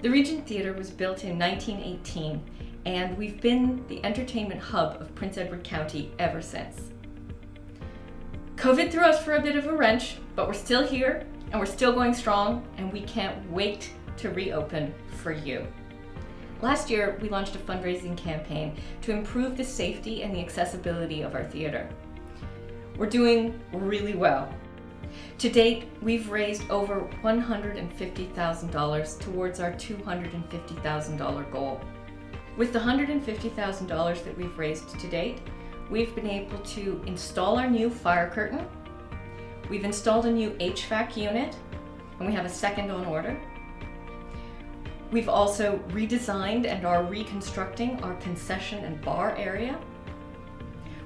The Regent Theatre was built in 1918, and we've been the entertainment hub of Prince Edward County ever since. COVID threw us for a bit of a wrench, but we're still here and we're still going strong, and we can't wait to reopen for you. Last year, we launched a fundraising campaign to improve the safety and the accessibility of our theatre. We're doing really well. To date, we've raised over $150,000 towards our $250,000 goal. With the $150,000 that we've raised to date, we've been able to install our new fire curtain, we've installed a new HVAC unit, and we have a second on order. We've also redesigned and are reconstructing our concession and bar area.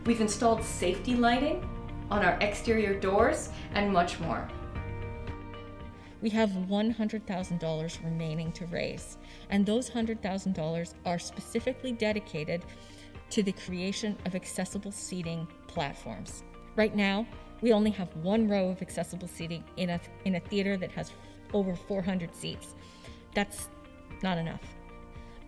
We've installed safety lighting on our exterior doors, and much more. We have $100,000 remaining to raise, and those $100,000 are specifically dedicated to the creation of accessible seating platforms. Right now, we only have one row of accessible seating in a, in a theater that has over 400 seats. That's not enough.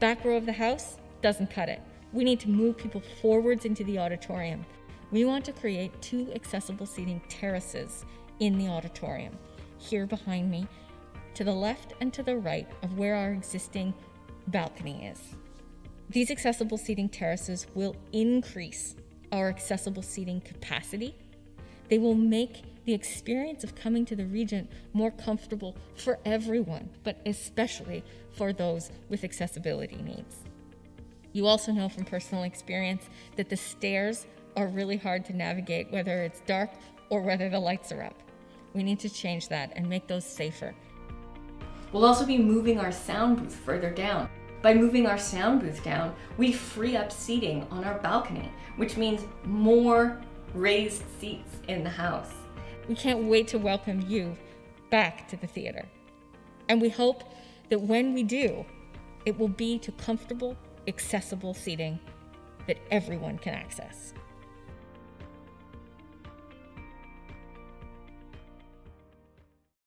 Back row of the house doesn't cut it. We need to move people forwards into the auditorium. We want to create two accessible seating terraces in the auditorium, here behind me, to the left and to the right of where our existing balcony is. These accessible seating terraces will increase our accessible seating capacity. They will make the experience of coming to the Regent more comfortable for everyone, but especially for those with accessibility needs. You also know from personal experience that the stairs are really hard to navigate, whether it's dark or whether the lights are up. We need to change that and make those safer. We'll also be moving our sound booth further down. By moving our sound booth down, we free up seating on our balcony, which means more raised seats in the house. We can't wait to welcome you back to the theater. And we hope that when we do, it will be to comfortable, accessible seating that everyone can access.